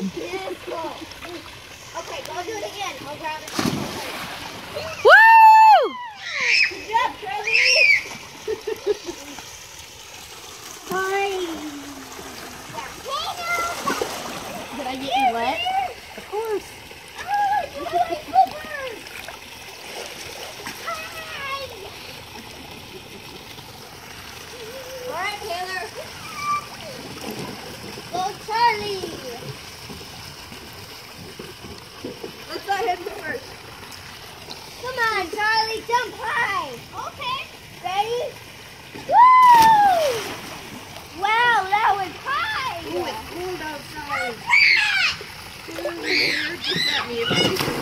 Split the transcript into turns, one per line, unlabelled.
Okay,
go do it again. I'll grab it. Woo! Good job, Hi.
Did I get you, wet? Of course.
Oh, you Hi. All right, Taylor. Jump high. Okay. Ready? Woo! Wow, that was high. Ooh, it's
cold outside. Ooh. Just let me.